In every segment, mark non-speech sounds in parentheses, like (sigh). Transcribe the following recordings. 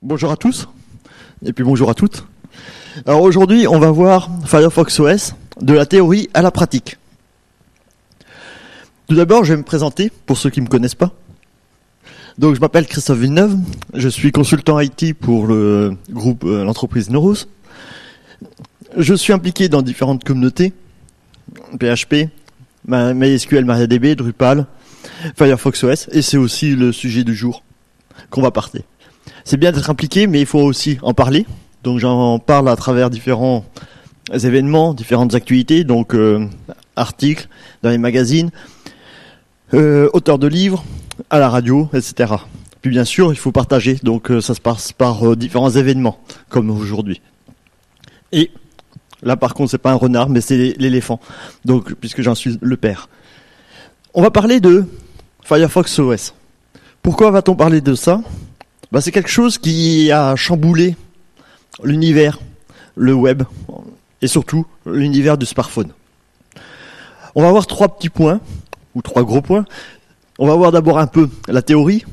Bonjour à tous, et puis bonjour à toutes. Alors aujourd'hui, on va voir Firefox OS de la théorie à la pratique. Tout d'abord, je vais me présenter pour ceux qui ne me connaissent pas. Donc, je m'appelle Christophe Villeneuve, je suis consultant IT pour le groupe euh, l'entreprise Neuros. Je suis impliqué dans différentes communautés, PHP, MySQL, MariaDB, Drupal, Firefox OS, et c'est aussi le sujet du jour qu'on va parler. C'est bien d'être impliqué, mais il faut aussi en parler. Donc j'en parle à travers différents événements, différentes activités, donc euh, articles dans les magazines, euh, auteurs de livres, à la radio, etc. Puis bien sûr, il faut partager, donc euh, ça se passe par euh, différents événements, comme aujourd'hui. Et là par contre, c'est pas un renard, mais c'est l'éléphant, donc puisque j'en suis le père. On va parler de Firefox OS. Pourquoi va-t-on parler de ça? Bah, C'est quelque chose qui a chamboulé l'univers, le web, et surtout l'univers du smartphone. On va voir trois petits points, ou trois gros points. On va voir d'abord un peu la théorie,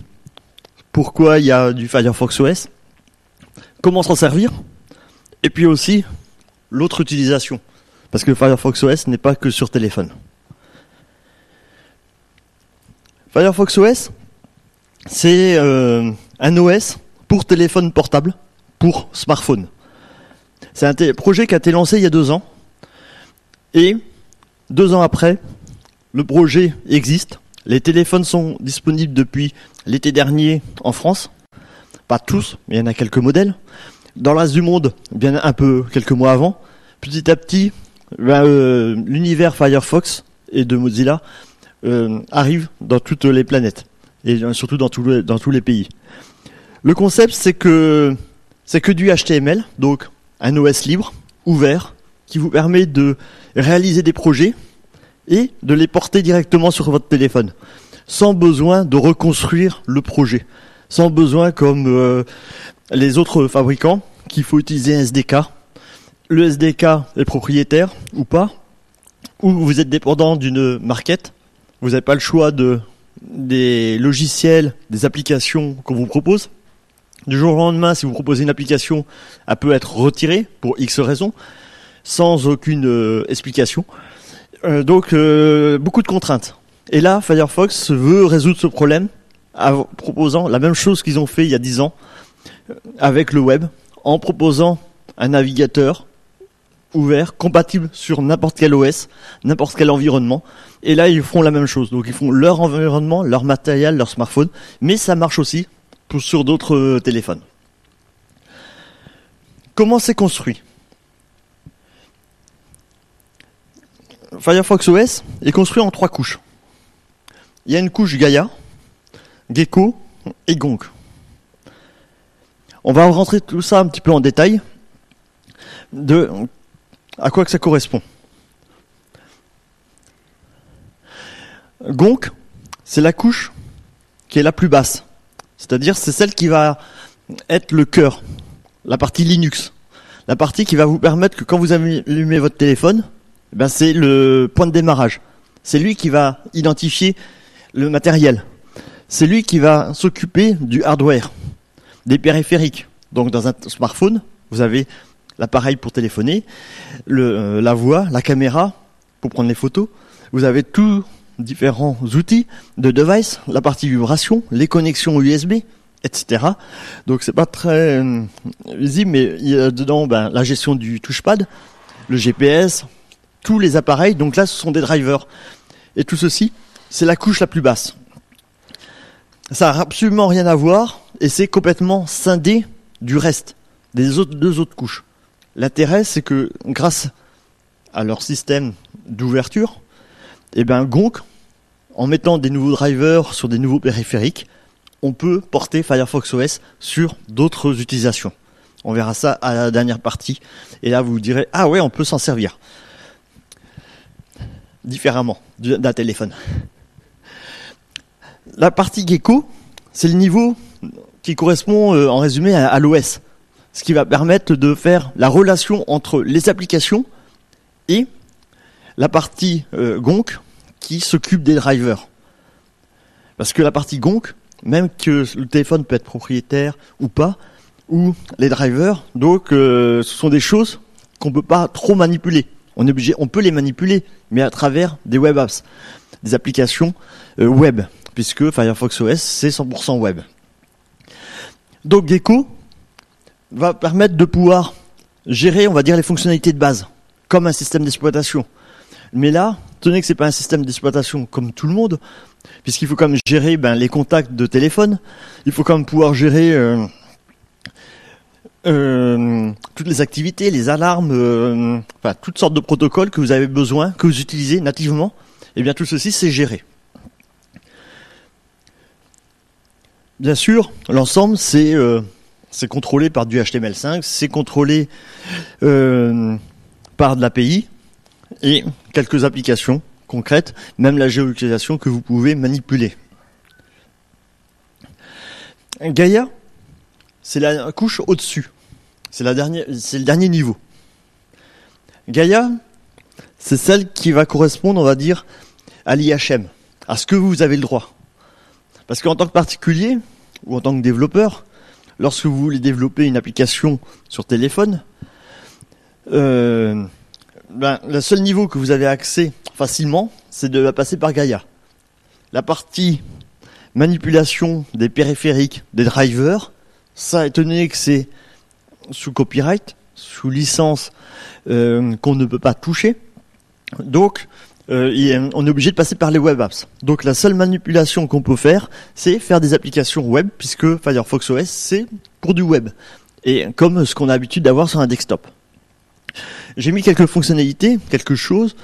pourquoi il y a du Firefox OS, comment s'en servir, et puis aussi l'autre utilisation, parce que Firefox OS n'est pas que sur téléphone. Firefox OS, c'est euh, un OS pour téléphone portable, pour smartphone. C'est un projet qui a été lancé il y a deux ans. Et deux ans après, le projet existe. Les téléphones sont disponibles depuis l'été dernier en France. Pas tous, mais il y en a quelques modèles. Dans l'As du monde, bien un peu quelques mois avant. Petit à petit, ben, euh, l'univers Firefox et de Mozilla euh, arrive dans toutes les planètes et surtout dans, tous les pays. Le concept, c'est que c'est que du HTML, donc un OS libre, ouvert, qui vous permet de réaliser des projets et de les porter directement sur votre téléphone, sans besoin de reconstruire le projet, sans besoin comme euh, les autres fabricants qu'il faut utiliser un SDK. Le SDK est propriétaire ou pas, ou vous êtes dépendant d'une market, vous n'avez pas le choix de des logiciels, des applications qu'on vous propose. Du jour au lendemain, si vous proposez une application, elle peut être retirée pour X raisons, sans aucune euh, explication. Euh, donc, euh, beaucoup de contraintes. Et là, Firefox veut résoudre ce problème en proposant la même chose qu'ils ont fait il y a 10 ans avec le web, en proposant un navigateur ouvert, compatible sur n'importe quel OS, n'importe quel environnement. Et là, ils feront la même chose. Donc, ils font leur environnement, leur matériel, leur smartphone, mais ça marche aussi sur d'autres euh, téléphones. Comment c'est construit? Firefox OS est construit en trois couches. Il y a une couche Gaia, Gecko et Gonk. On va rentrer tout ça un petit peu en détail de à quoi que ça correspond. Gonk, c'est la couche qui est la plus basse. C'est-à-dire c'est celle qui va être le cœur, la partie Linux. La partie qui va vous permettre que quand vous allumez votre téléphone, eh ben c'est le point de démarrage. C'est lui qui va identifier le matériel. C'est lui qui va s'occuper du hardware, des périphériques. Donc dans un smartphone, vous avez l'appareil pour téléphoner, euh, la voix, la caméra pour prendre les photos. Vous avez tous différents outils de device, la partie vibration, les connexions USB, etc. Donc c'est pas très euh, visible, mais il y a dedans ben, la gestion du touchpad, le GPS, tous les appareils. Donc là, ce sont des drivers. Et tout ceci, c'est la couche la plus basse. Ça n'a absolument rien à voir et c'est complètement scindé du reste des deux autres couches. L'intérêt, c'est que grâce à leur système d'ouverture, eh ben, Gonk, en mettant des nouveaux drivers sur des nouveaux périphériques, on peut porter Firefox OS sur d'autres utilisations. On verra ça à la dernière partie. Et là, vous vous direz, ah ouais, on peut s'en servir. Différemment d'un téléphone. La partie Gecko, c'est le niveau qui correspond euh, en résumé à l'OS ce qui va permettre de faire la relation entre les applications et la partie euh, Gonk qui s'occupe des drivers. Parce que la partie Gonk même que le téléphone peut être propriétaire ou pas, ou les drivers. Donc, euh, ce sont des choses qu'on peut pas trop manipuler. On est obligé, on peut les manipuler, mais à travers des web apps, des applications euh, web, puisque Firefox OS c'est 100% web. Donc Gecko va permettre de pouvoir gérer, on va dire, les fonctionnalités de base, comme un système d'exploitation. Mais là, tenez que c'est pas un système d'exploitation comme tout le monde, puisqu'il faut quand même gérer ben, les contacts de téléphone, il faut quand même pouvoir gérer euh, euh, toutes les activités, les alarmes, euh, toutes sortes de protocoles que vous avez besoin, que vous utilisez nativement. Et eh bien tout ceci, c'est géré. Bien sûr, l'ensemble, c'est contrôlé par du HTML5, c'est contrôlé par de l'API et quelques applications concrètes, même la géolocalisation que vous pouvez manipuler. Gaia, c'est la couche au-dessus. C'est le dernier niveau. Gaia, c'est celle qui va correspondre, on va dire, à l'IHM, à ce que vous avez le droit. Parce qu'en tant que particulier ou en tant que développeur, lorsque vous voulez développer une application sur téléphone, euh, ben, le seul niveau que vous avez accès facilement, c'est de la passer par Gaia. La partie manipulation des périphériques, des drivers, ça, étant donné que c'est sous copyright, sous licence euh, qu'on ne peut pas toucher, donc euh, on est obligé de passer par les web apps. Donc la seule manipulation qu'on peut faire, c'est faire des applications web, puisque Firefox OS, c'est pour du web. Et comme ce qu'on a l'habitude d'avoir sur un desktop. J'ai mis quelques fonctionnalités, quelque chose.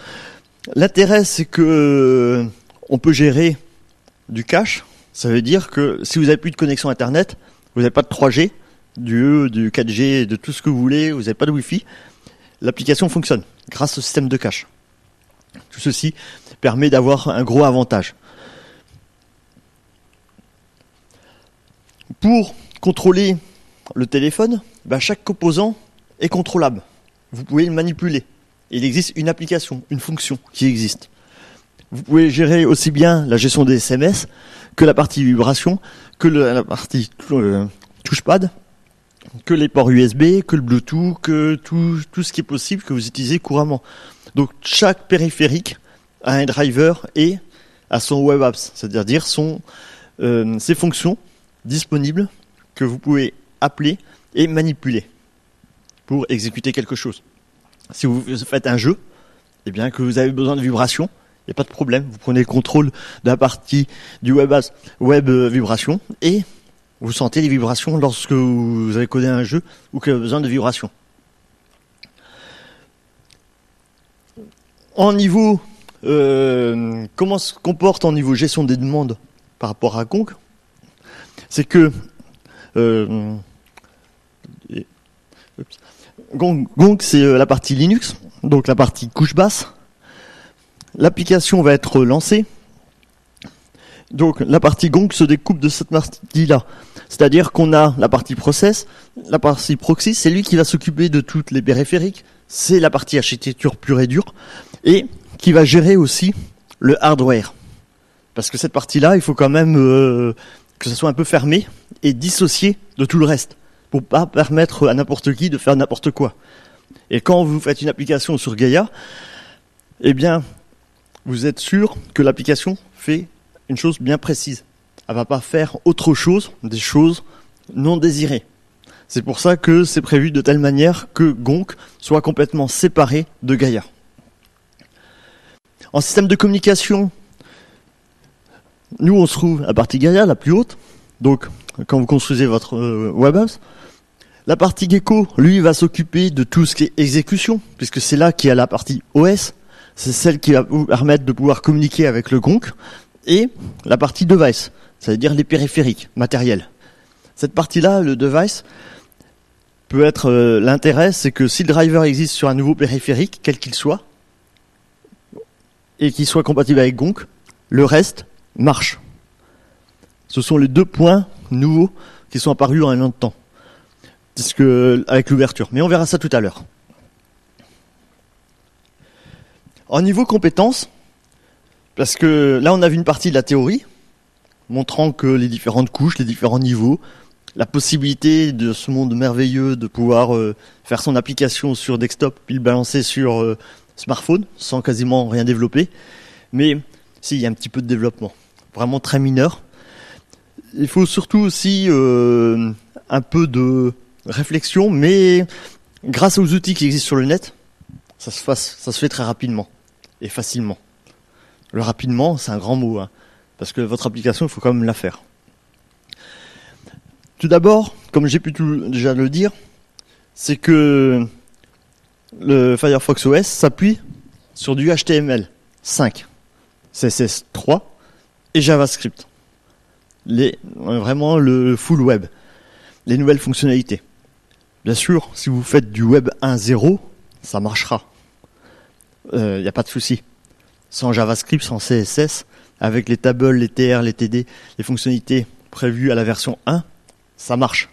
L'intérêt, c'est que euh, on peut gérer du cache. Ça veut dire que si vous n'avez plus de connexion Internet, vous n'avez pas de 3G, du E, du 4G, de tout ce que vous voulez, vous n'avez pas de Wi-Fi, l'application fonctionne grâce au système de cache. Tout ceci permet d'avoir un gros avantage. Pour contrôler le téléphone, bah, chaque composant est contrôlable vous pouvez le manipuler. Il existe une application, une fonction qui existe. Vous pouvez gérer aussi bien la gestion des SMS que la partie vibration, que la partie euh, touchpad, que les ports USB, que le Bluetooth, que tout, ce qui est possible que vous utilisez couramment. Donc chaque périphérique a un driver et a son web apps, c'est-à-dire euh, ses fonctions disponibles que vous pouvez appeler et manipuler pour exécuter quelque chose. Si vous faites un jeu, eh bien que vous avez besoin de vibrations, il n'y a pas de problème. Vous prenez le contrôle de la partie du web, web euh, vibration et vous sentez les vibrations lorsque vous avez codé un jeu ou que vous avez besoin de vibrations. En niveau, euh, comment se comporte en niveau gestion des demandes par rapport à Conk? C'est que euh, Gong, c'est euh, la partie Linux, donc la partie couche basse. L'application va être lancée. Donc la partie Gong se découpe de cette partie-là. C'est-à-dire qu'on a la partie process, la partie proxy, c'est lui qui va s'occuper de toutes les périphériques. C'est la partie architecture pure et dure. Et qui va gérer aussi le hardware. Parce que cette partie-là, il faut quand même euh, que ça soit un peu fermé et dissocié de tout le reste pas permettre à n'importe qui de faire n'importe quoi. Et quand vous faites une application sur Gaia, eh bien, vous êtes sûr que l'application fait une chose bien précise. Elle va pas faire autre chose, des choses non désirées. C'est pour ça que c'est prévu de telle manière que Gonk soit complètement séparé de Gaia. En système de communication, nous on se trouve à partie Gaia, la plus haute. Donc, quand vous construisez votre euh, web la partie Gecko, lui, va s'occuper de tout ce qui est exécution, puisque c'est là qu'il y a la partie OS. C'est celle qui va vous permettre de pouvoir communiquer avec le Gonk. Et la partie device, c'est-à-dire les périphériques, matériels. Cette partie-là, le device, peut être euh, l'intérêt, c'est que si le driver existe sur un nouveau périphérique, quel qu'il soit, et qu'il soit compatible avec Gonk, le reste marche. Ce sont les deux points nouveaux qui sont apparus en un an de temps avec l'ouverture. Mais on verra ça tout à l'heure. En niveau compétences, parce que là on a vu une partie de la théorie, montrant que les différentes couches, les différents niveaux, la possibilité de ce monde merveilleux de pouvoir euh, faire son application sur desktop puis le balancer sur euh, smartphone sans quasiment rien développer. Mais si, il y a un petit peu de développement, vraiment très mineur. Il faut surtout aussi euh, un peu de réflexion, mais grâce aux outils qui existent sur le net, ça se, fasse, ça se fait très rapidement et facilement. Le rapidement, c'est un grand mot, hein, parce que votre application, il faut quand même la faire. Tout d'abord, comme j'ai pu déjà le dire, c'est que le Firefox OS s'appuie sur du HTML 5, CSS 3 et JavaScript. Les, vraiment le full web, les nouvelles fonctionnalités. Bien sûr, si vous faites du web 1.0, ça marchera. Il euh, n'y a pas de souci. Sans JavaScript, sans CSS, avec les tables, les TR, les TD, les fonctionnalités prévues à la version 1, ça marche.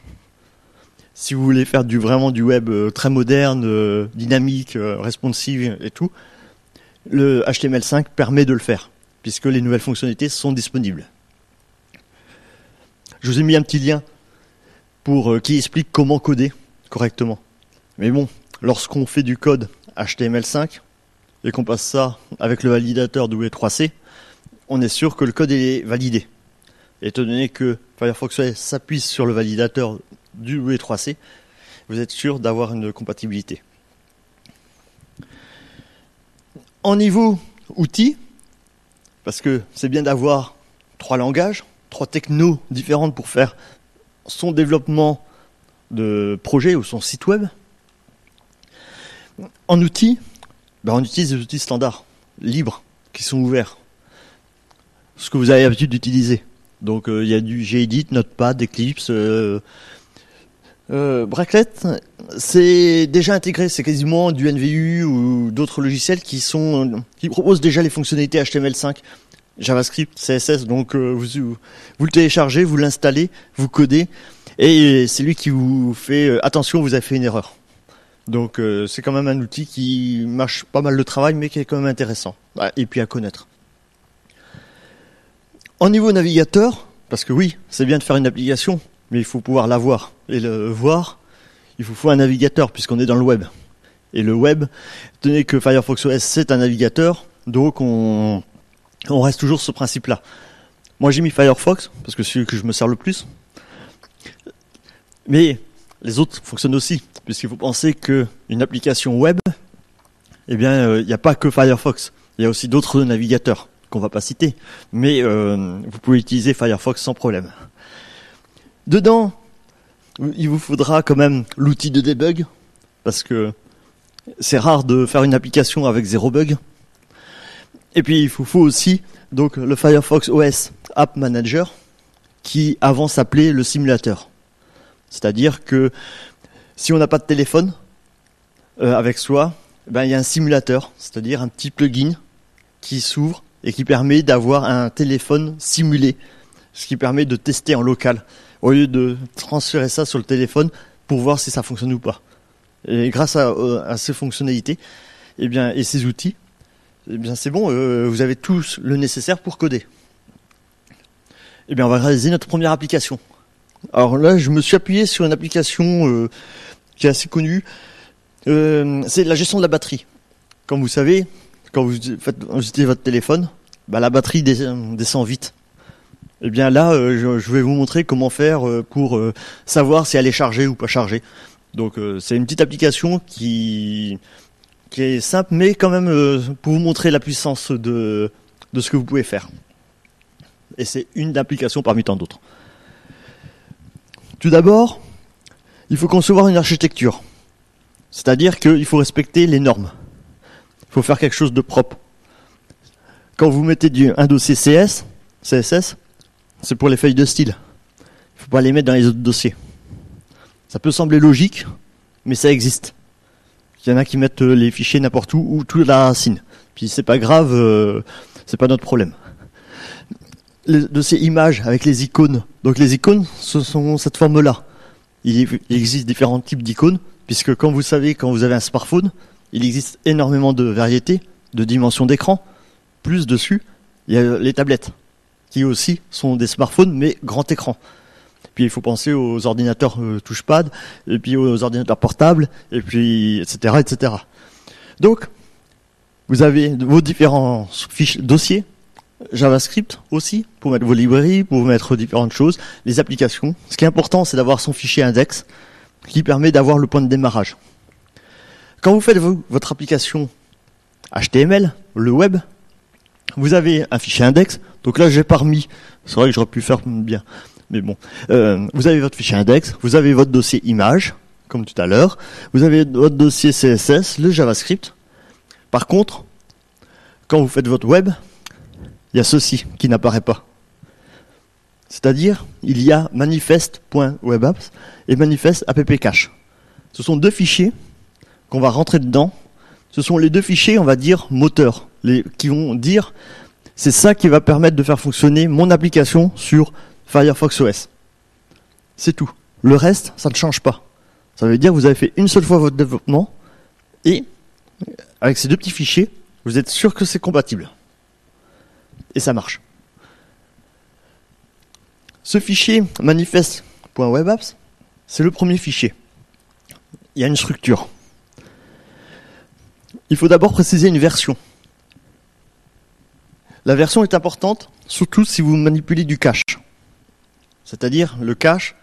Si vous voulez faire du vraiment du web euh, très moderne, euh, dynamique, responsive et tout, le HTML5 permet de le faire, puisque les nouvelles fonctionnalités sont disponibles. Je vous ai mis un petit lien pour qui explique comment coder correctement. Mais bon, lorsqu'on fait du code HTML5 et qu'on passe ça avec le validateur W3C, on est sûr que le code est validé. Étant donné que Firefox s'appuie sur le validateur du W3C, vous êtes sûr d'avoir une compatibilité. En niveau outils, parce que c'est bien d'avoir trois langages, trois technos différentes pour faire son développement de projet ou son site web. En outils, ben on utilise des outils standards, libres, qui sont ouverts. Ce que vous avez l'habitude d'utiliser. Donc euh, il y a du Gedit, Notepad, Eclipse. Euh, euh, c'est déjà intégré, c'est quasiment du NVU ou d'autres logiciels qui sont qui proposent déjà les fonctionnalités HTML5, JavaScript, CSS. Donc euh, vous le téléchargez, vous l'installez, vous codez, et c'est lui qui vous fait euh, attention, vous avez fait une erreur. Donc euh, c'est quand même un outil qui marche pas mal de travail, mais qui est quand même intéressant. Et puis à connaître. En niveau navigateur, parce que oui, c'est bien de faire une application, mais il faut pouvoir la voir. Et le voir, il faut, faut un navigateur, puisqu'on est dans le web. Et le web, tenez que Firefox OS c'est un navigateur, donc on, on reste toujours sur ce principe-là. Moi j'ai mis Firefox, parce que c'est celui que je me sers le plus. Mais les autres fonctionnent aussi, puisqu'il faut penser qu'une application web, eh bien, euh, il n'y a pas que Firefox. Il y a aussi d'autres navigateurs qu'on va pas citer, mais euh, vous pouvez utiliser Firefox sans problème. Dedans, il vous faudra quand même l'outil de debug, parce que c'est rare de faire une application avec zéro bug. Et puis il vous faut aussi donc le Firefox OS App Manager, qui avant s'appelait le simulateur. C'est-à-dire que si on n'a pas de téléphone euh, avec soi, ben, il y a un simulateur, c'est-à-dire un petit plugin qui s'ouvre et qui permet d'avoir un téléphone simulé, ce qui permet de tester en local, au lieu de transférer ça sur le téléphone pour voir si ça fonctionne ou pas. Et grâce à, euh, ces fonctionnalités, et eh et ces outils, eh c'est bon, euh, vous avez tous le nécessaire pour coder. Eh bien, on va réaliser notre première application. Alors là, je me suis appuyé sur une application euh, qui est assez connue. Euh, c'est la gestion de la batterie. Comme vous savez, quand vous utilisez votre téléphone, bah, la batterie descend vite. Eh bien là, euh, je, vais vous montrer comment faire pour savoir si elle est chargée ou pas chargée. Donc c'est une petite application qui qui est simple, mais quand même pour vous montrer la puissance de de ce que vous pouvez faire. Et c'est une application parmi tant d'autres. Tout d'abord, il faut concevoir une architecture. C'est-à-dire qu'il faut respecter les normes. Il faut faire quelque chose de propre. Quand vous mettez un dossier CS, CSS, c'est pour les feuilles de style. Il ne faut pas les mettre dans les autres dossiers. Ça peut sembler logique, mais ça existe. Il y en a qui mettent les fichiers n'importe où ou tout la racine. Puis c'est pas grave, euh, c'est pas notre problème de ces images avec les icônes. Donc les icônes, ce sont cette forme-là. Il, existe différents types d'icônes, puisque comme vous savez, quand vous avez un smartphone, il existe énormément de variétés, de dimensions d'écran. Plus dessus, il y a les tablettes. qui aussi sont des smartphones, mais grand écran. Puis il faut penser aux ordinateurs euh, touchpad, et puis aux ordinateurs portables, et puis etc. etc. Donc, vous avez vos différents fiches dossiers, JavaScript aussi, pour mettre vos librairies, pour mettre différentes choses, les applications. Ce qui est important, c'est d'avoir son fichier index, qui permet d'avoir le point de démarrage. Quand vous faites votre application HTML, le web, vous avez un fichier index. Donc là, j'ai parmi. C'est vrai que j'aurais pu faire bien, mais bon. Euh, vous avez votre fichier index, vous avez votre dossier image, comme tout à l'heure. Vous avez votre dossier CSS, le JavaScript. Par contre, quand vous faites votre web, il y a ceci qui n'apparaît pas. C'est-à-dire, il y a manifest.webapps et manifest appcache. Ce sont deux fichiers qu'on va rentrer dedans. Ce sont les deux fichiers, on va dire, moteurs, qui vont dire, c'est ça qui va permettre de faire fonctionner mon application sur Firefox OS. C'est tout. Le reste, ça ne change pas. Ça veut dire vous avez fait une seule fois votre développement et avec ces deux petits fichiers, vous êtes sûr que c'est compatible. Et ça marche. Ce fichier manifest.webapps, c'est le premier fichier. Il y a une structure. Il faut d'abord préciser une version. La version est importante, surtout si vous manipulez du cache. C'est-à-dire le cache,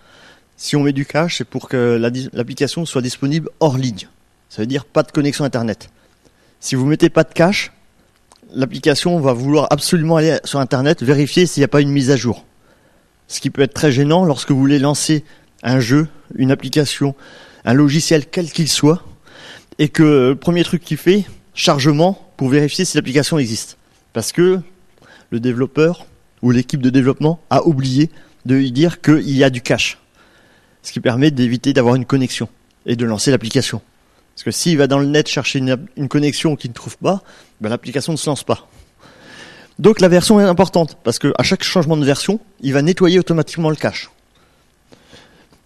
si on met du cache, c'est pour que l'application soit disponible hors ligne. Ça veut dire pas de connexion Internet. Si vous mettez pas de cache, l'application va vouloir absolument aller sur Internet vérifier s'il n'y a pas une mise à jour. Ce qui peut être très gênant lorsque vous voulez lancer un jeu, une application, un logiciel quel qu'il soit, et que le premier truc qu'il fait, chargement, pour vérifier si l'application existe. Parce que le développeur ou l'équipe de développement a oublié de lui dire qu'il y a du cache. Ce qui permet d'éviter d'avoir une connexion et de lancer l'application. Parce que s'il va dans le net chercher une, connexion qu'il ne trouve pas, ben l'application ne se lance pas. Donc la version est importante, parce qu'à chaque changement de version, il va nettoyer automatiquement le cache.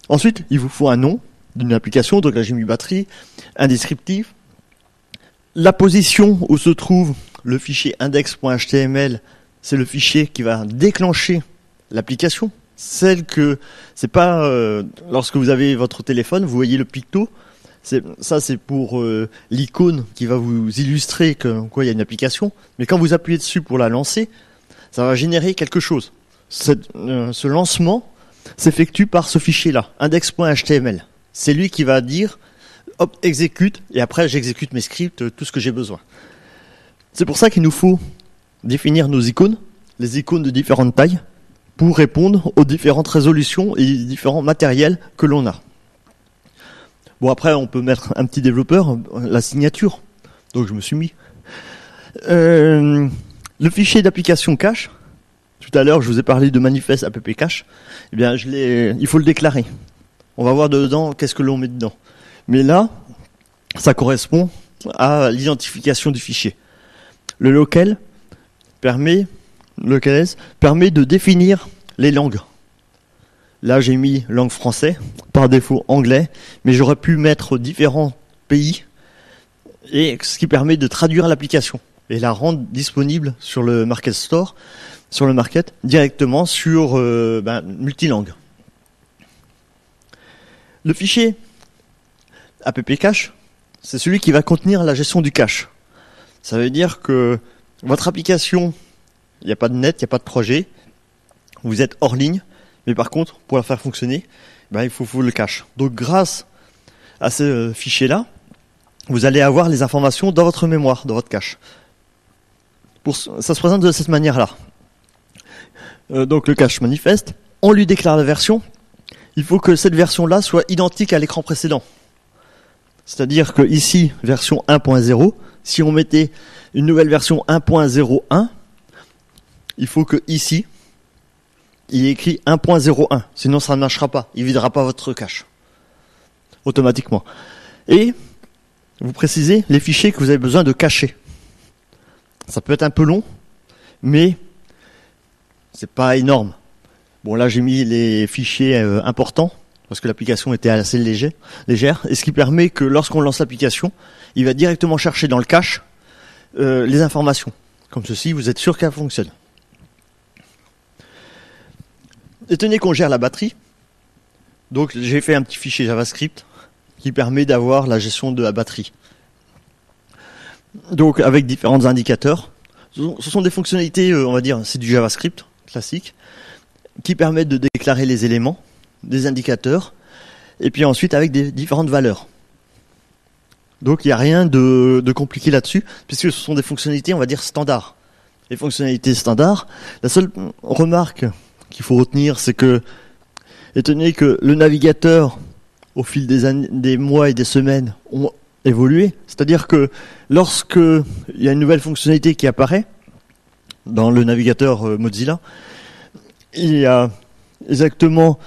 Ensuite, il vous faut un nom d'une application, donc là j'ai mis batterie, un descriptif, la position où se trouve le fichier index.html, c'est le fichier qui va déclencher l'application. Celle que c'est pas euh, lorsque vous avez votre téléphone, vous voyez le picto, ça, c'est pour euh, l'icône qui va vous illustrer que quoi il y a une application. Mais quand vous appuyez dessus pour la lancer, ça va générer quelque chose. Euh, ce lancement s'effectue par ce fichier-là, index.html. C'est lui qui va dire, hop, exécute, et après j'exécute mes scripts, euh, tout ce que j'ai besoin. C'est pour ça qu'il nous faut définir nos icônes, les icônes de différentes tailles, pour répondre aux différentes résolutions et différents matériels que l'on a. Bon, après, on peut mettre un petit développeur, la signature. Donc, je me suis mis. Euh, le fichier d'application cache. Tout à l'heure, je vous ai parlé de manifeste app cache. Eh bien, je il faut le déclarer. On va voir dedans qu'est-ce que l'on met dedans. Mais là, ça correspond à l'identification du fichier. Le local permet de définir les langues. Là, j'ai mis langue français, par défaut anglais, mais j'aurais pu mettre différents pays, et ce qui permet de traduire l'application et la rendre disponible sur le Market Store, sur le Market, directement sur euh, ben, multilangue. Le fichier app cache, c'est celui qui va contenir la gestion du cache. Ça veut dire que votre application, il n'y a pas de net, il n'y a pas de projet, vous êtes hors ligne, mais par contre, pour la faire fonctionner, ben, il faut le cache. Donc grâce à ce euh, fichier-là, vous allez avoir les informations dans votre mémoire, dans votre cache. Ça se présente de cette manière-là. Euh, donc le cache manifeste, on lui déclare la version. Il faut que cette version-là soit identique à l'écran précédent. C'est-à-dire que ici, version 1.0, si on mettait une nouvelle version 1.01, il faut que ici, il écrit 1.01, sinon ça ne marchera pas, il videra pas votre cache automatiquement. Et vous précisez les fichiers que vous avez besoin de cacher. Ça peut être un peu long, mais c'est pas énorme. Bon là j'ai mis les fichiers euh, importants parce que l'application était assez légère, et ce qui permet que lorsqu'on lance l'application, il va directement chercher dans le cache euh, les informations. Comme ceci, vous êtes sûr qu'elle fonctionne. Étant donné qu'on gère la batterie, donc j'ai fait un petit fichier JavaScript qui permet d'avoir la gestion de la batterie. Donc avec différents indicateurs. Ce sont des fonctionnalités, euh, on va dire, c'est du JavaScript classique, qui permettent de déclarer les éléments, des indicateurs, et puis ensuite avec des différentes valeurs. Donc il n'y a rien de, compliqué là-dessus, puisque ce sont des fonctionnalités, on va dire, standards. Les fonctionnalités standards, la seule remarque qu'il faut retenir, c'est que, étant donné que le navigateur, au fil des, mois et des semaines, ont évolué, c'est-à-dire que lorsque il y a une nouvelle fonctionnalité qui apparaît dans le navigateur euh, Mozilla, il y a exactement,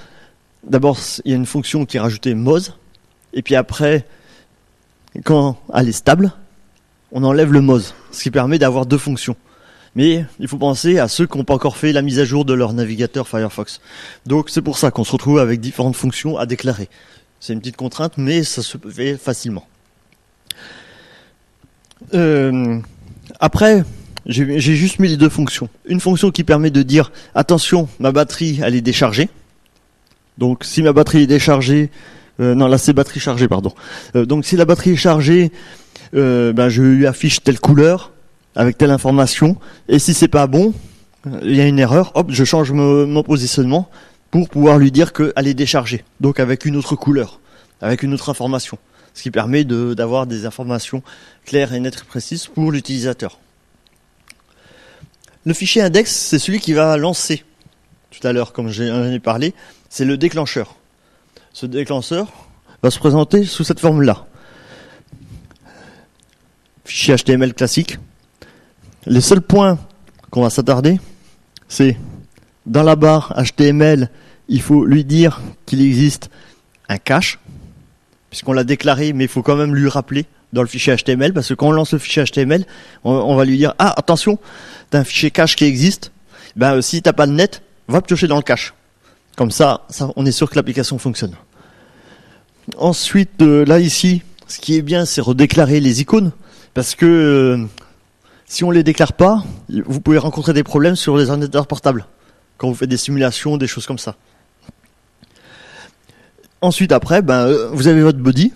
d'abord il y a une fonction qui est rajoutée Moz, et puis après, quand elle est stable, on enlève le Moz, ce qui permet d'avoir deux fonctions. Mais il faut penser à ceux qui n'ont pas encore fait la mise à jour de leur navigateur Firefox. Donc c'est pour ça qu'on se retrouve avec différentes fonctions à déclarer. C'est une petite contrainte, mais ça se fait facilement. Euh, après, j'ai juste mis les deux fonctions. Une fonction qui permet de dire attention, ma batterie elle est déchargée. Donc si ma batterie est déchargée, euh, non là c'est batterie chargée pardon. Euh, donc si la batterie est chargée, euh, ben, je lui affiche telle couleur avec telle information. Et si c'est pas bon, il y a une erreur, hop, je change mon positionnement pour pouvoir lui dire qu'elle est déchargée. Donc avec une autre couleur, avec une autre information. Ce qui permet d'avoir des informations claires et nettes et précises pour l'utilisateur. Le fichier index, c'est celui qui va lancer, tout à l'heure, comme j'en ai parlé, c'est le déclencheur. Ce déclencheur va se présenter sous cette forme-là. Fichier HTML classique. Les seuls points qu'on va s'attarder, c'est dans la barre HTML, il faut lui dire qu'il existe un cache, puisqu'on l'a déclaré, mais il faut quand même lui rappeler dans le fichier HTML, parce que quand on lance le fichier HTML, on, va lui dire ah attention, t'as un fichier cache qui existe. Ben si t'as pas de net, va piocher dans le cache. Comme ça, ça on est sûr que l'application fonctionne. Ensuite, euh, là ici, ce qui est bien, c'est redéclarer les icônes, parce que euh, si on les déclare pas, vous pouvez rencontrer des problèmes sur les ordinateurs portables quand vous faites des simulations, des choses comme ça. Ensuite, après, ben, vous avez votre body,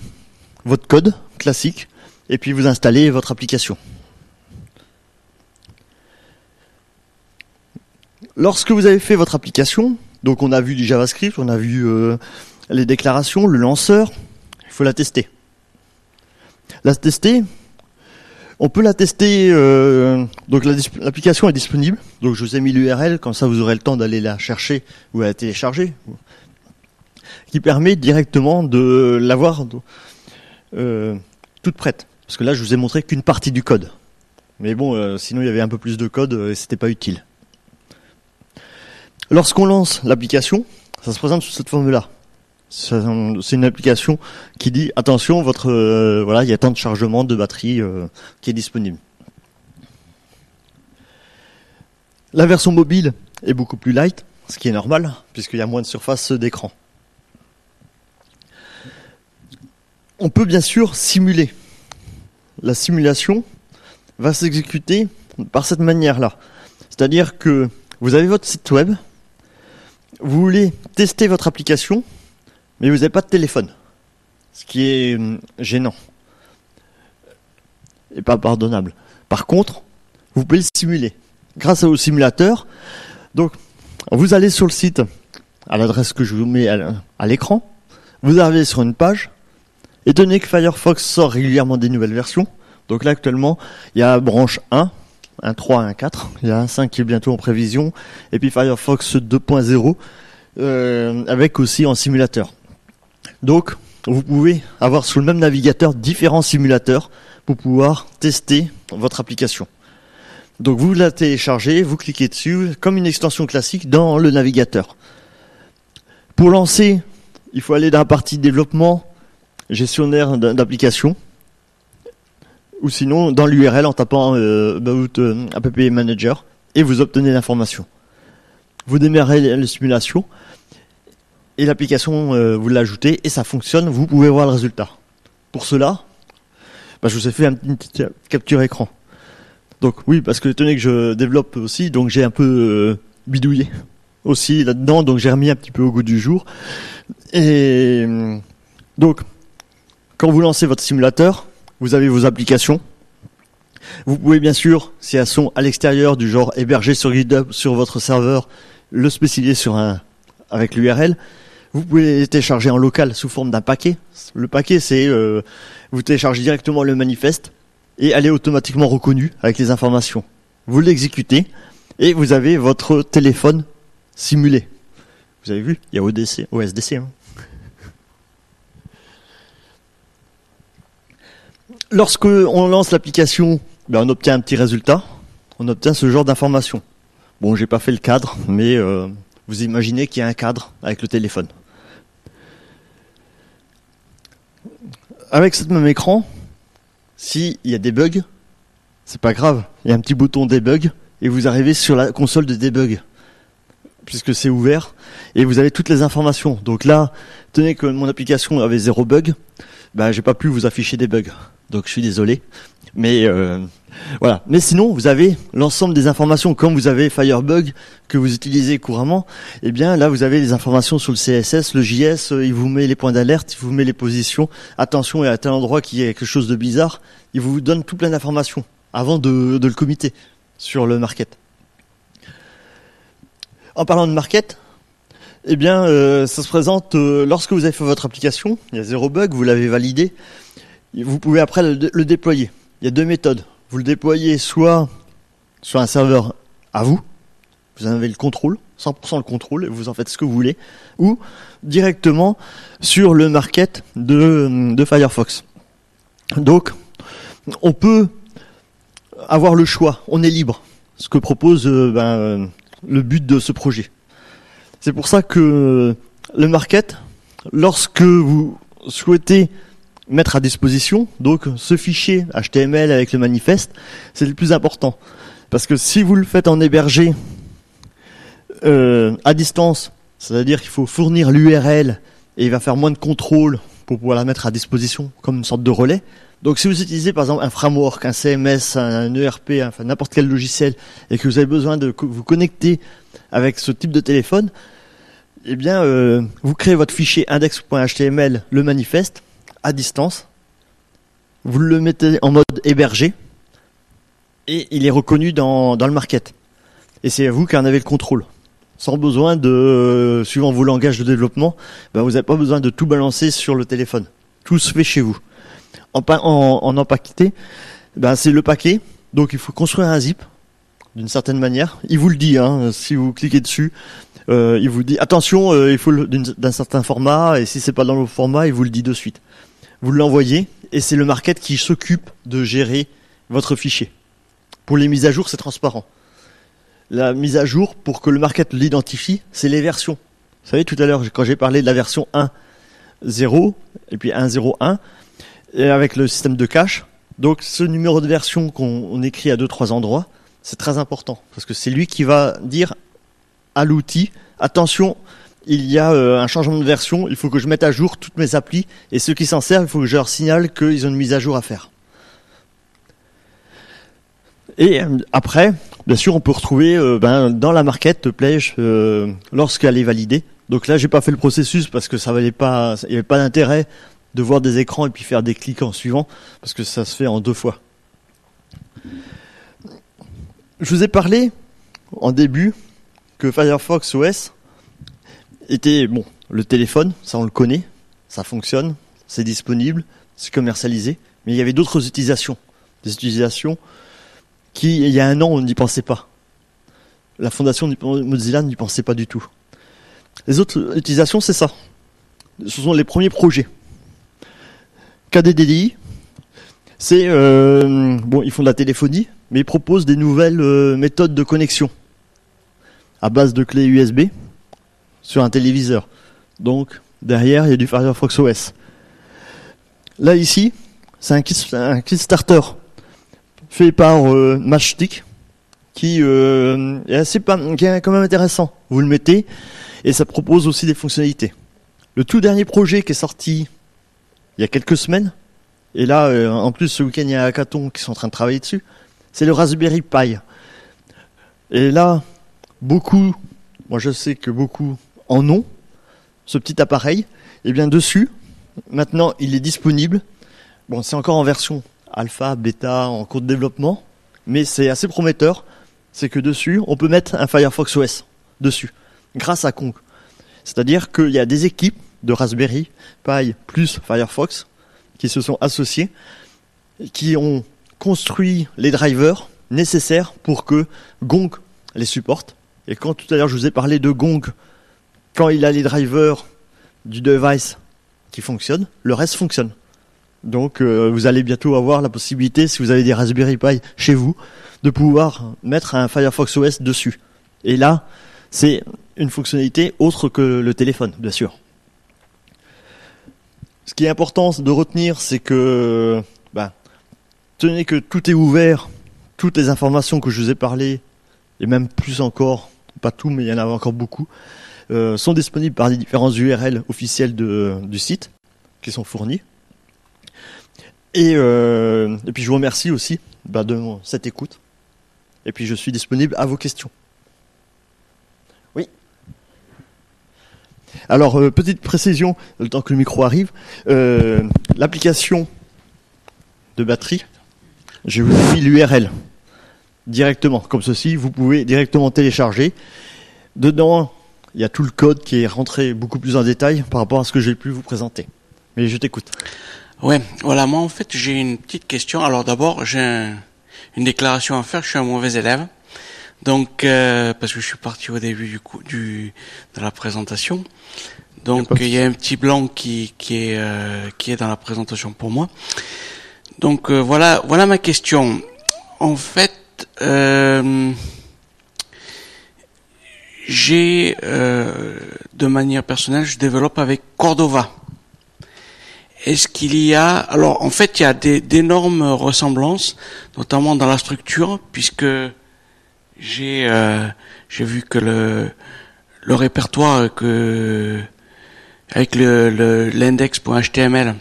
votre code classique, et puis vous installez votre application. Lorsque vous avez fait votre application, donc on a vu du JavaScript, on a vu euh, les déclarations, le lanceur, il faut la tester. La tester, on peut la tester, euh, donc l'application est disponible, donc je vous ai mis l'URL, comme ça vous aurez le temps d'aller la chercher ou la télécharger, qui permet directement de l'avoir euh, toute prête. Parce que là, je vous ai montré qu'une partie du code. Mais bon, euh, sinon il y avait un peu plus de code et c'était pas utile. Lorsqu'on lance l'application, ça se présente sous cette forme-là. C'est une application qui dit attention, votre euh, voilà, il y a tant de chargement de batterie euh, qui est disponible. La version mobile est beaucoup plus light, ce qui est normal puisqu'il y a moins de surface d'écran. On peut bien sûr simuler. La simulation va s'exécuter par cette manière-là. C'est-à-dire que vous avez votre site web, vous voulez tester votre application, mais vous n'avez pas de téléphone. Ce qui est hum, gênant. Et pas pardonnable. Par contre, vous pouvez le simuler. Grâce au simulateur. Donc, vous allez sur le site, à l'adresse que je vous mets à l'écran. Vous arrivez sur une page. Étant donné que Firefox sort régulièrement des nouvelles versions, donc là actuellement, il y a branche 1, un 3, un 4, il y a un 5 qui est bientôt en prévision, et puis Firefox 2.0, euh, avec aussi en simulateur. Donc, vous pouvez avoir sur le même navigateur différents simulateurs pour pouvoir tester votre application. Donc vous la téléchargez, vous cliquez dessus comme une extension classique dans le navigateur. Pour lancer, il faut aller dans la partie développement, gestionnaire d'application, ou sinon dans l'URL en tapant euh, euh, app manager et vous obtenez l'information. Vous démarrez la simulation et l'application, euh, vous l'ajoutez et ça fonctionne, vous pouvez voir le résultat. Pour cela, bah, je vous ai fait une petite capture écran. Donc oui, parce que tenez que je développe aussi, donc j'ai un peu euh, bidouillé. (laughs) aussi là-dedans, donc j'ai remis un petit peu au goût du jour. Et donc, quand vous lancez votre simulateur, vous avez vos applications. Vous pouvez bien sûr, si elles sont à l'extérieur du genre hébergées sur GitHub sur votre serveur, le spécifier sur un avec l'URL. Vous pouvez les télécharger en local sous forme d'un paquet. Le paquet, c'est euh, vous téléchargez directement le manifeste et elle est automatiquement reconnue avec les informations. Vous l'exécutez et vous avez votre téléphone simulé. Vous avez vu? Il y a ODC, OSDC. Hein. Lorsque on lance l'application, ben on obtient un petit résultat. On obtient ce genre d'informations. Bon, j'ai pas fait le cadre, mais euh, vous imaginez qu'il y a un cadre avec le téléphone. Avec ce même écran, s'il y a des bugs, c'est pas grave. Il y a un petit bouton debug et vous arrivez sur la console de debug puisque c'est ouvert et vous avez toutes les informations. Donc là, tenez que mon application avait zéro bug, ben j'ai pas pu vous afficher des bugs. Donc je suis désolé, mais euh, voilà. Mais sinon, vous avez l'ensemble des informations. Comme vous avez Firebug que vous utilisez couramment, eh bien là, vous avez les informations sur le CSS, le JS. Euh, il vous met les points d'alerte, il vous met les positions. Attention, et à tel endroit qu'il y a quelque chose de bizarre. Il vous donne tout plein d'informations avant de, le comiter sur le market. En parlant de market, eh bien, euh, ça se présente lorsque vous avez fait votre application. Il y a zéro bug, vous l'avez validé. Vous pouvez après le déployer. Il y a deux méthodes vous le déployez soit sur un serveur à vous, vous en avez le contrôle, 100% le contrôle, et vous en faites ce que vous voulez, ou directement sur le market de, Firefox. Donc, on peut avoir le choix, on est libre, ce que propose euh, ben, le but de ce projet. C'est pour ça que le market, lorsque vous souhaitez mettre à disposition. Donc ce fichier HTML avec le manifeste, c'est le plus important. Parce que si vous le faites en hébergé euh, à distance, c'est-à-dire qu'il faut fournir l'URL et il va faire moins de contrôle pour pouvoir la mettre à disposition comme une sorte de relais. Donc si vous utilisez par exemple un framework, un CMS, un ERP, enfin n'importe quel logiciel, et que vous avez besoin de vous connecter avec ce type de téléphone, eh bien euh, vous créez votre fichier index.html, le manifeste, à distance. Vous le mettez en mode hébergé et il est reconnu dans, le market. Et c'est vous qui en avez le contrôle. Sans besoin de, suivant vos langages de développement, ben vous n'avez pas besoin de tout balancer sur le téléphone. Tout se fait chez vous. En, en, en empaqueté, ben c'est le paquet. Donc il faut construire un zip d'une certaine manière. Il vous le dit, hein, si vous cliquez dessus, euh, il vous dit attention, euh, il faut d'un certain format, et si c'est pas dans le format, il vous le dit de suite vous l'envoyez et c'est le market qui s'occupe de gérer votre fichier. Pour les mises à jour, c'est transparent. La mise à jour, pour que le market l'identifie, c'est les versions. Vous savez, tout à l'heure, quand j'ai parlé de la version 1.0 et puis 1.0.1, et avec le système de cache, donc ce numéro de version qu'on écrit à deux trois endroits, c'est très important parce que c'est lui qui va dire à l'outil attention, il y a euh, un changement de version, il faut que je mette à jour toutes mes applis, et ceux qui s'en servent, il faut que je leur signale qu'ils ont une mise à jour à faire. Et euh, après, bien sûr, on peut retrouver euh, ben, dans la marketplace lorsqu'elle est validée. Donc là, j'ai pas fait le processus parce que ça valait pas, il n'y avait pas d'intérêt de voir des écrans et puis faire des clics en suivant parce que ça se fait en deux fois. Je vous ai parlé en début que Firefox OS était bon, le téléphone, ça on le connaît, ça fonctionne, c'est disponible, c'est commercialisé, mais il y avait d'autres utilisations, des utilisations qui, il y a un an, on n'y pensait pas. La fondation Mozilla n'y pensait pas du tout. Les autres utilisations, c'est ça. Ce sont les premiers projets. KDDI, c'est euh, bon, ils font de la téléphonie, mais ils proposent des nouvelles euh, méthodes de connexion à base de clés USB sur un téléviseur. Donc derrière, il y a du Firefox OS. Là ici, c'est un kit, starter fait par euh, qui euh, est assez qui est quand même intéressant. Vous le mettez et ça propose aussi des fonctionnalités. Le tout dernier projet qui est sorti il y a quelques semaines, et là euh, en plus ce week-end il y a Hackathon qui sont en train de travailler dessus, c'est le Raspberry Pi. Et là, beaucoup moi je sais que beaucoup en ont, ce petit appareil, et bien dessus, maintenant il est disponible. Bon, c'est encore en version alpha, bêta, en cours de développement, mais c'est assez prometteur. C'est que dessus, on peut mettre un Firefox OS dessus, grâce à Kong. C'est-à-dire qu'il y a des équipes de Raspberry Pi plus Firefox qui se sont associées, qui ont construit les drivers nécessaires pour que Gong les supporte. Et quand tout à l'heure je vous ai parlé de Gong, quand il a les drivers du device qui fonctionnent, le reste fonctionne. Donc euh, vous allez bientôt avoir la possibilité, si vous avez des Raspberry Pi chez vous, de pouvoir mettre un Firefox OS dessus. Et là, c'est une fonctionnalité autre que le téléphone, bien sûr. Ce qui est important de retenir, c'est que, bah, tenez que tout est ouvert, toutes les informations que je vous ai parlé, et même plus encore, pas tout, mais il y en a encore beaucoup, euh, sont disponibles par les différents URL officiels du site qui sont fournis. Et, euh, et puis je vous remercie aussi bah, de cette écoute. Et puis je suis disponible à vos questions. Oui. Alors, euh, petite précision, le temps que le micro arrive. L'application de batterie, je vous ai l'URL directement, comme ceci. Vous pouvez directement télécharger. Dedans, il y a tout le code qui est rentré beaucoup plus en détail par rapport à ce que j'ai pu vous présenter. Mais je t'écoute. Ouais, voilà, moi en fait j'ai une petite question. Alors d'abord j'ai un- une déclaration à faire, je suis un mauvais élève. Donc euh, parce que je suis parti au début du coup du de la présentation. Donc il y a un petit blanc qui qui est euh, qui est dans la présentation pour moi. Donc euh, voilà voilà ma question. En fait euh, j'ai euh, de manière personnelle je développe avec Cordova. Est-ce qu'il y a alors en fait il y a d'énormes ressemblances, notamment dans la structure, puisque j'ai euh, vu que le le répertoire que avec le- l'index.html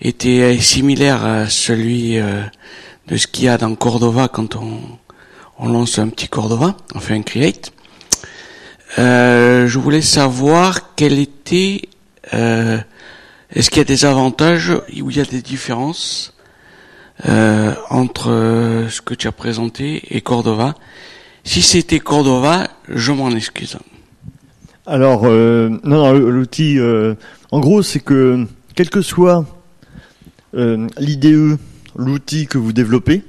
était similaire à celui euh, de ce qu'il y a dans Cordova quand on on lance un petit Cordova, on fait un create. Euh, je voulais savoir quel était euh, est-ce qu'il y a des avantages ou il y a des différences euh, entre euh, ce que tu as présenté et Cordova? Si c'était Cordova, je m'en excuse. Alors, euh, non, non, l'outil, en gros, c'est que, quel que soit l'IDE, l'outil que vous développez,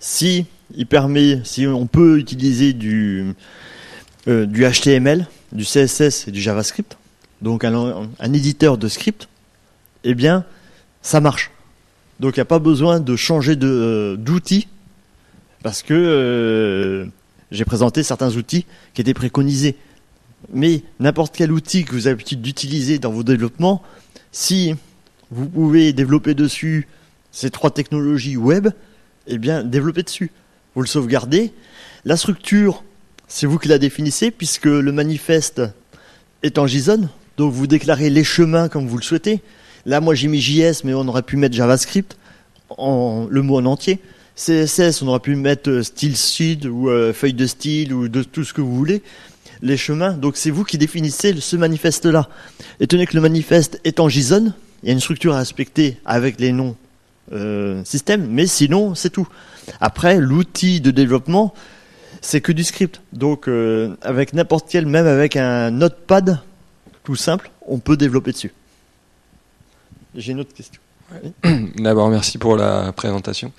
si il permet, si on peut utiliser du, euh, du HTML, du CSS et du JavaScript, donc un, éditeur de script, eh bien, ça marche. Donc, il n'y a pas besoin de changer euh, d'outil, parce que euh, j'ai présenté certains outils qui étaient préconisés. Mais n'importe quel outil que vous avez l'habitude d'utiliser dans vos développements, si vous pouvez développer dessus ces trois technologies web, eh bien, développez dessus. Vous le sauvegardez. La structure, c'est vous qui la définissez, puisque le manifeste est en JSON, donc vous déclarez les chemins comme vous le souhaitez. Là, moi, j'ai mis JS, mais on aurait pu mettre JavaScript, en, le mot en entier. CSS, on aurait pu mettre euh, style seed ou euh, feuille de style ou de tout ce que vous voulez les chemins. Donc c'est vous qui définissez ce manifeste-là. Étant donné que le manifeste est en JSON, il y a une structure à respecter avec les noms euh, système, mais sinon c'est tout. Après, l'outil de développement, c'est que du script. Donc euh, avec n'importe quel, même avec un notepad tout simple, on peut développer dessus. J'ai une autre question. (coughs) D'abord, merci pour la présentation.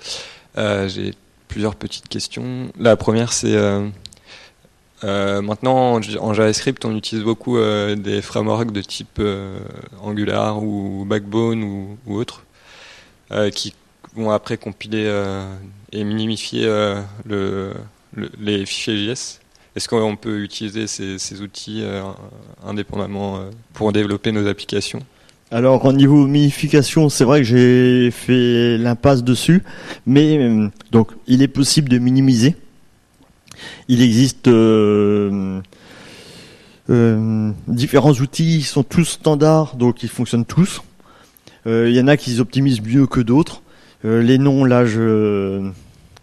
Euh, J'ai plusieurs petites questions. La première, c'est euh, maintenant en JavaScript, on utilise beaucoup des frameworks de type Angular ou Backbone ou, ou autres qui vont après compiler et minimifier le, le- les fichiers JS. Est-ce qu'on peut utiliser ces, outils euh, indépendamment euh, pour développer nos applications? Alors au niveau minification, c'est vrai que j'ai fait l'impasse dessus, mais euh, donc il est possible de minimiser. Il existe différents outils, ils sont tous standards, donc ils fonctionnent tous. Il y en a qui optimisent mieux que d'autres. Les noms, là, je,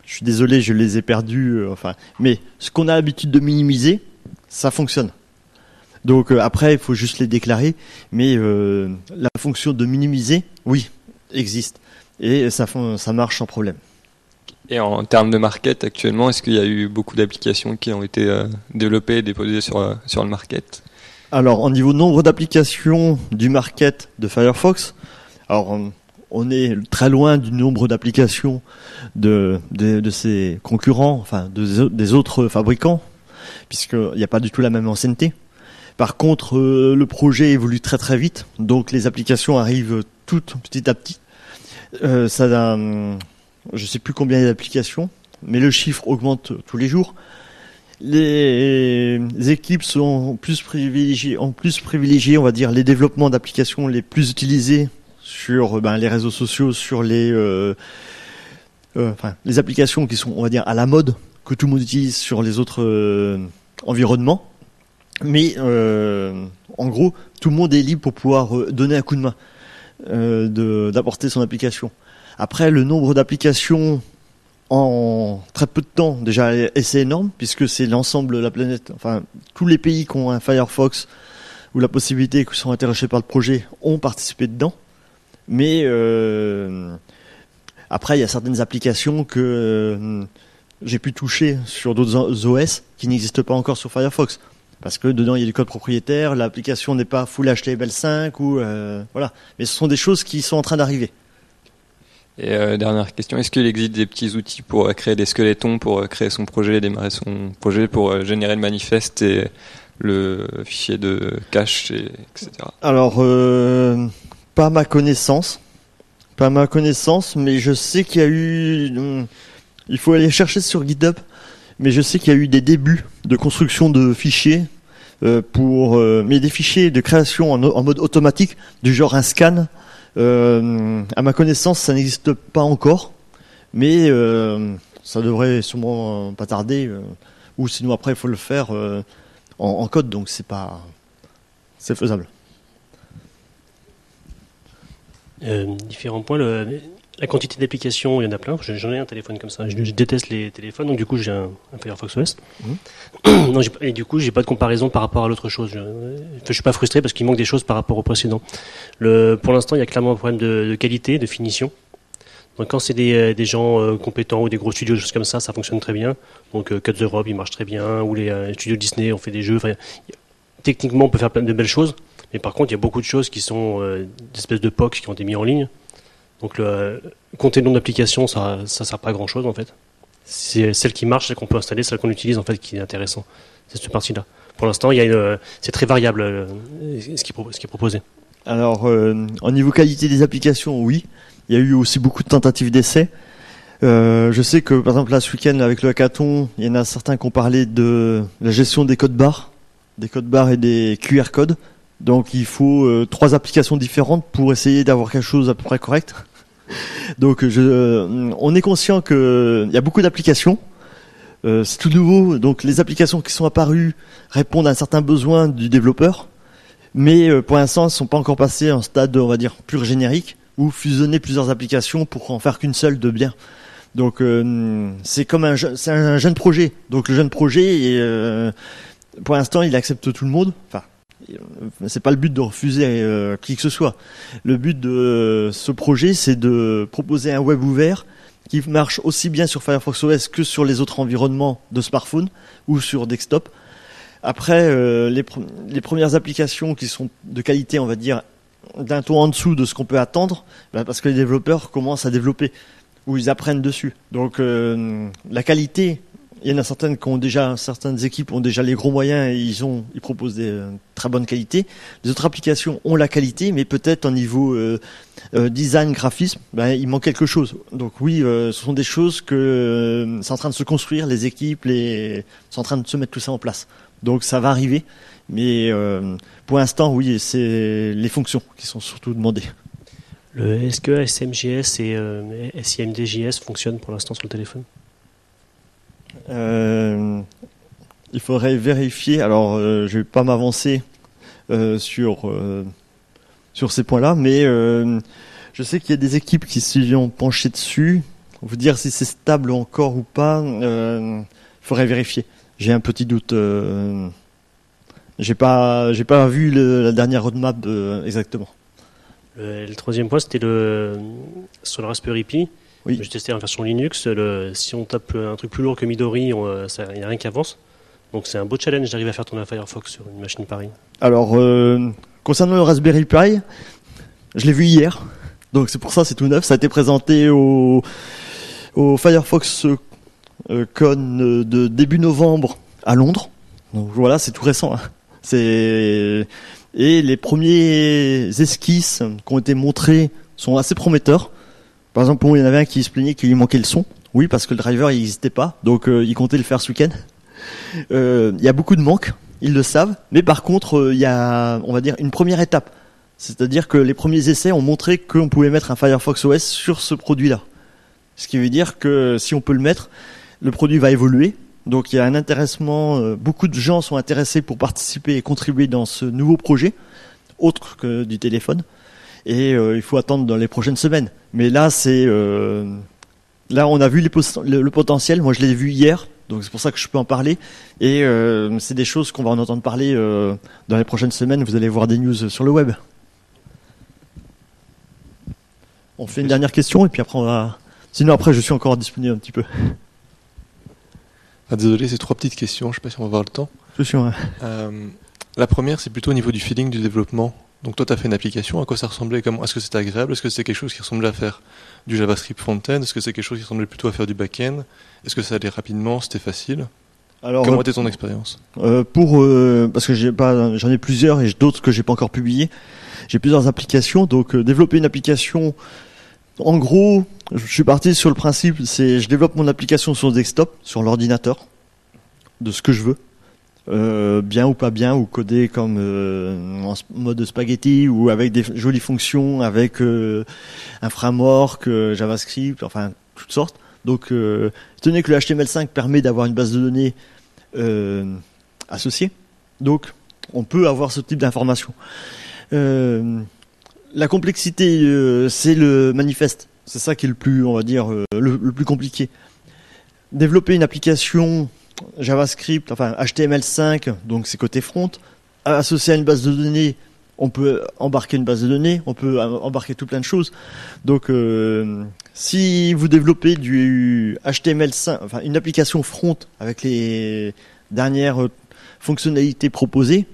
je suis désolé, je les ai perdus. euh, enfin, mais ce qu'on a l'habitude de minimiser, ça fonctionne. Donc euh, après, il faut juste les déclarer, mais euh, la fonction de minimiser, oui, existe. Et ça, ça marche sans problème. Et en termes de market, actuellement, est-ce qu'il y a eu beaucoup d'applications qui ont été développées et déposées sur, sur le market? Alors, au niveau nombre d'applications du market de Firefox, alors on est très loin du nombre d'applications de, ses concurrents, enfin de, des autres fabricants, puisqu'il n'y a pas du tout la même ancienneté. Par contre, euh, le projet évolue très très vite, donc les applications arrivent toutes petit à petit. Euh, ça, euh, sais plus combien il y a d'applications, mais le chiffre augmente tous les jours. Les équipes sont plus privilégiées, plus privilégié, on va dire, les développements d'applications les plus utilisés sur ben, les réseaux sociaux, sur les, euh, enfin, les applications qui sont, on va dire, à la mode, que tout le monde utilise sur les autres environnements. Mais euh, en gros, tout le monde est libre pour pouvoir euh, donner un coup de main, euh, d'apporter son application. Après, le nombre d'applications en très peu de temps, déjà, c'est énorme, puisque c'est l'ensemble de la planète, enfin, tous les pays qui ont un Firefox ou la possibilité, qui sont intéressés par le projet, ont participé dedans. Mais euh, après, il y a certaines applications que euh, j'ai pu toucher sur d'autres OS qui n'existent pas encore sur Firefox parce que dedans il y a du code propriétaire, l'application n'est pas full HTML5 ou euh, voilà. Mais ce sont des choses qui sont en train d'arriver. Et euh, dernière question, est-ce qu'il existe des petits outils pour euh, créer des squelettons, pour créer son projet, démarrer son projet, pour générer le manifeste et le fichier de cache, et, etc. Alors, pas ma connaissance, pas ma connaissance, mais je sais qu'il y a eu, hmm, il faut aller chercher sur GitHub mais je sais qu'il y a eu des débuts de construction de fichiers euh, pour euh, mais des fichiers de création en, mode automatique du genre un scan. Euh, à ma connaissance, ça n'existe pas encore, mais ça devrait sûrement pas tarder. ou sinon après, il faut le faire en, en, code, donc c'est pas c'est faisable. Différents points. Le, la quantité d'applications, il y en a plein. J'en ai un téléphone comme ça. Je, déteste les téléphones, donc du coup j'ai un, Firefox OS. Mmh. non, et du coup j'ai pas de comparaison par rapport à l'autre chose. Je, je suis pas frustré parce qu'il manque des choses par rapport au précédent. Le, pour l'instant, il y a clairement un problème de, qualité, de finition. Donc quand c'est des, euh, des, gens euh, compétents ou des gros studios, des choses comme ça, ça fonctionne très bien. Donc euh, Cut the il marche très bien. Ou les studios Disney, on fait des jeux. Techniquement, on peut faire plein de belles choses. Mais par contre, il y a beaucoup de choses qui sont des espèces de POC qui ont été mis en ligne donc le, compter le nombre d'applications, ça ne sert pas à grand chose en fait. C'est celle qui marche, celle qu'on peut installer, celle qu'on utilise en fait qui est intéressant. C'est cette partie-là. Pour l'instant, il y a c'est très variable euh, ce, qui, est proposé. Alors, euh, au niveau qualité des applications, oui. Il y a eu aussi beaucoup de tentatives d'essai. Euh, je sais que par exemple là ce week-end avec le hackathon, il y en a certains qui ont parlé de la gestion des codes barres, des codes barres et des QR codes. Donc il faut euh, trois applications différentes pour essayer d'avoir quelque chose à peu près correct. (laughs) Donc je, euh, on est conscient qu'il euh, y a beaucoup d'applications. c'est tout nouveau, donc les applications qui sont apparues répondent à un certain besoin du développeur, mais pour l'instant, elles ne sont pas encore passées en stade, on va dire, pur générique, ou fusionner plusieurs applications pour en faire qu'une seule de bien. Donc c'est comme un, un jeune projet. Donc le jeune projet, pour l'instant, il accepte tout le monde. Enfin, c'est pas le but de refuser euh, qui que ce soit. Le but de ce projet, c'est de proposer un web ouvert qui marche aussi bien sur Firefox OS que sur les autres environnements de smartphone ou sur desktop. Après, euh, les, premières applications qui sont de qualité, on va dire, d'un ton en dessous de ce qu'on peut attendre, ben, parce que les développeurs commencent à développer ou ils apprennent dessus. Donc euh, la qualité il y en a certaines qui ont déjà, certaines équipes ont déjà les gros moyens et ils ont, ils proposent des euh, très bonnes qualités. Les autres applications ont la qualité, mais peut-être au niveau euh, euh, design, graphisme, ben, il manque quelque chose. Donc oui, ce sont des choses que c'est en train de se construire, les équipes, les, sont en train de se mettre tout ça en place. Donc ça va arriver, mais pour l'instant, oui, c'est les fonctions qui sont surtout demandées. Est-ce que SMGS et SIMDJS fonctionnent pour l'instant sur le téléphone? Il faudrait vérifier. Alors, euh, je vais pas m'avancer euh, sur sur ces points-là, mais je sais qu'il y a des équipes qui s'y ont penchées dessus. Vous dire si c'est stable encore ou pas, il faudrait vérifier. J'ai un petit doute J'ai pas, j'ai pas vu la dernière roadmap euh, exactement. Le, troisième point, c'était sur le Raspberry Pi. Oui. J'ai testé en version Linux. Le, si on tape un truc plus lourd que Midori, euh, il n'y a rien qui avance. Donc c'est un beau challenge d'arriver à faire tourner un Firefox sur une machine pareille. Alors, euh, concernant le Raspberry Pi, je l'ai vu hier. Donc c'est pour ça, c'est tout neuf. Ça a été présenté au, au Firefox euh, euh, Con euh, de début novembre à Londres. Donc voilà, c'est tout récent. hein. C'est et les premiers esquisses qui ont été montrés sont assez prometteurs. Par exemple, il y en avait un qui se plaignait qu'il lui manquait le son. Oui, parce que le driver il n'existait pas, donc euh, il comptait le faire ce week-end. Euh, Il y a beaucoup de manques, ils le savent, mais par contre, euh, il y a, on va dire, une première étape. C'est-à-dire que les premiers essais ont montré qu'on pouvait mettre un Firefox OS sur ce produit-là. Ce qui veut dire que si on peut le mettre, le produit va évoluer. Donc il y a un intéressement, beaucoup de gens sont intéressés pour participer et contribuer dans ce nouveau projet, autre que du téléphone. Et euh, il faut attendre dans les prochaines semaines. Mais là, c'est euh, là on a vu les le, le potentiel. Moi, je l'ai vu hier, donc c'est pour ça que je peux en parler. Et euh, c'est des choses qu'on va en entendre parler euh, dans les prochaines semaines. Vous allez voir des news sur le web. On fait une dernière question et puis après on va. Sinon après je suis encore disponible un petit peu. Ah, désolé, c'est trois petites questions, je sais pas si on va avoir le temps. Je suis. Euh, la première, c'est plutôt au niveau du feeling du développement. Donc toi, tu as fait une application, à quoi ça ressemblait? Comment Est-ce que c'était agréable? Est-ce que c'était quelque chose qui ressemblait à faire du JavaScript front-end? Est-ce que c'est quelque chose qui ressemblait plutôt à faire du back-end? Est-ce que ça allait rapidement? C'était facile. Alors Comment euh, était ton expérience? Euh, pour euh, parce que j'ai pas j'en ai plusieurs et d'autres que j'ai pas encore publiés. J'ai plusieurs applications. Donc euh, développer une application en gros, je suis parti sur le principe c'est je développe mon application sur le desktop, sur l'ordinateur de ce que je veux. Euh, bien ou pas bien ou codé comme euh, en mode spaghetti ou avec des jolies fonctions avec euh, un framework JavaScript enfin toutes sortes. Donc euh, donné que le HTML5 permet d'avoir une base de données associés. Donc, on peut avoir ce type d'information. Euh, la complexité, c'est le manifeste. C'est ça qui est le plus, on va dire, le plus compliqué. Développer une application JavaScript, enfin HTML5, donc c'est côté front, associé à une base de données, on peut embarquer une base de données, on peut embarquer tout plein de choses. Donc, euh, si vous développez du HTML5, enfin une application front avec les dernières fonctionnalités proposées,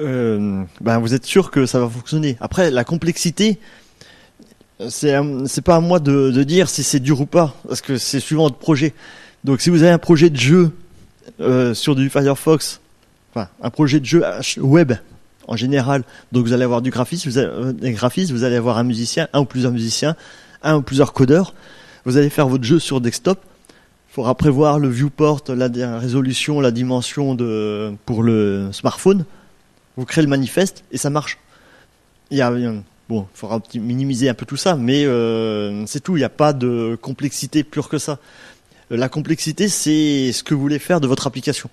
euh, ben vous êtes sûr que ça va fonctionner. Après, la complexité, c'est pas à moi de, de dire si c'est dur ou pas, parce que c'est suivant votre projet. Donc, si vous avez un projet de jeu euh, sur du Firefox, enfin un projet de jeu web en général, donc vous allez avoir du graphisme, vous allez, euh, des vous allez avoir un musicien, un ou plusieurs musiciens, un ou plusieurs codeurs. Vous allez faire votre jeu sur desktop. Il faudra prévoir le viewport, la di- résolution, la dimension de pour le smartphone. Vous créez le manifeste et ça marche. Il y a bon, il faudra minimiser un peu tout ça, mais euh, c'est tout. Il n'y a pas de complexité pure que ça. La complexité, c'est ce que vous voulez faire de votre application.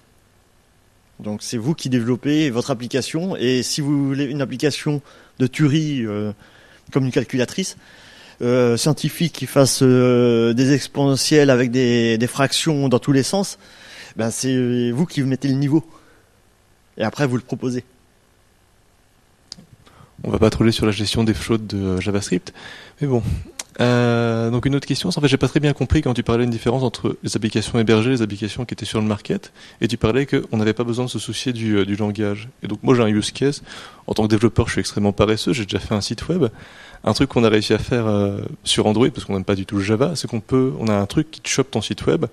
Donc c'est vous qui développez votre application et si vous voulez une application de tuerie euh, comme une calculatrice euh, scientifique qui fasse euh, des exponentielles avec des, fractions dans tous les sens, ben c'est vous qui mettez le niveau et après vous le proposez. On va pas troller sur la gestion des flottes de JavaScript, mais bon. Euh, donc une autre question, en fait j'ai pas très bien compris quand tu parlais d'une différence entre les applications hébergées les applications qui étaient sur le market, et tu parlais qu'on n'avait pas besoin de se soucier du, euh, du langage. Et donc moi j'ai un use case, en tant que développeur je suis extrêmement paresseux, j'ai déjà fait un site web. Un truc qu'on a réussi à faire euh, sur Android, parce qu'on n'aime pas du tout le Java, c'est qu'on peut, on a un truc qui te chope ton site web,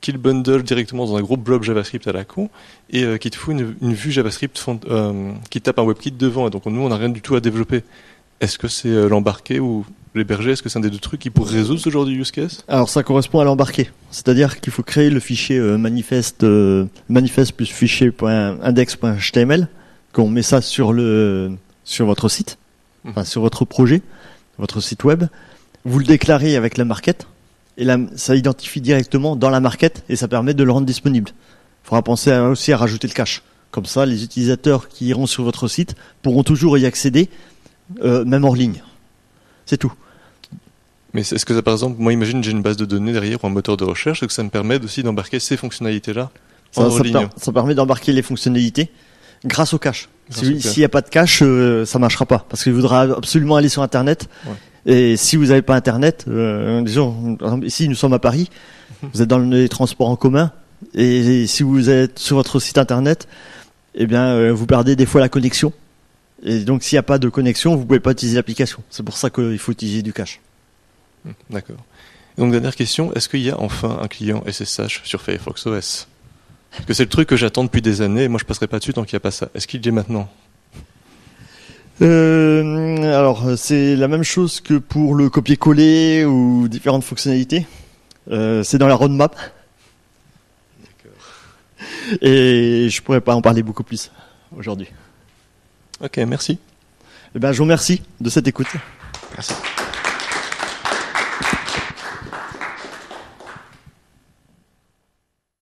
qui le bundle directement dans un gros blob JavaScript à la con, et euh, qui te fout une, une vue JavaScript euh, qui tape un WebKit devant. Et donc nous, on n'a rien du tout à développer. Est-ce que c'est euh, l'embarqué ou l'hébergé Est-ce que c'est un des deux trucs qui pourrait résoudre ce genre de use case? Alors ça correspond à l'embarqué, c'est-à-dire qu'il faut créer le fichier euh, manifeste euh, manifeste plus fichier.index.html qu'on met ça sur le sur votre site, enfin sur votre projet, votre site web. Vous le déclarez avec la marquette et là ça identifie directement dans la marquette et ça permet de le rendre disponible. Il faudra penser à- aussi à rajouter le cache. Comme ça, les utilisateurs qui iront sur votre site pourront toujours y accéder, euh, même hors ligne. C'est tout. Mais est-ce que ça, par exemple, moi imagine j'ai une base de données derrière ou un moteur de recherche, est-ce que ça me permet aussi d'embarquer ces fonctionnalités-là Ça, hors ça, ligne per- ça permet d'embarquer les fonctionnalités. grâce au cache. Si-. S'il n'y a pas de cache, euh, ça marchera pas. Parce qu'il voudra absolument aller sur Internet. Ouais. Et si vous n'avez pas Internet, euh, disons, ici nous sommes à Paris, (laughs) vous êtes dans les transports en commun, et, si vous êtes sur votre site Internet, eh bien, euh, vous perdez des fois la connexion. Et donc, s'il n'y a pas de connexion, vous pouvez pas utiliser l'application. C'est pour ça qu'il faut utiliser du cache. Hmm, D'accord. Donc dernière question, est-ce qu'il y a enfin un client SSH sur Firefox OS Parce que c'est le truc que j'attends depuis des années, et moi je passerai pas dessus tant qu'il n'y a pas ça. Est-ce qu'il y est maintenant? Euh, alors, c'est la même chose que pour le copier-coller ou différentes fonctionnalités. Euh, c'est dans la roadmap. Et je pourrais pas en parler beaucoup plus aujourd'hui. Ok, merci. Eh ben, je vous remercie de cette écoute. Merci.